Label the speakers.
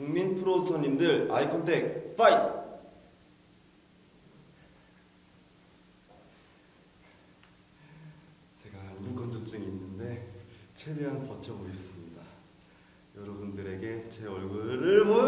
Speaker 1: 국민 프로듀서님들 eye contact fight! 제가 안구건조증이 있는데 최대한 버텨보겠습니다. 여러분들에게 제 얼굴을 보여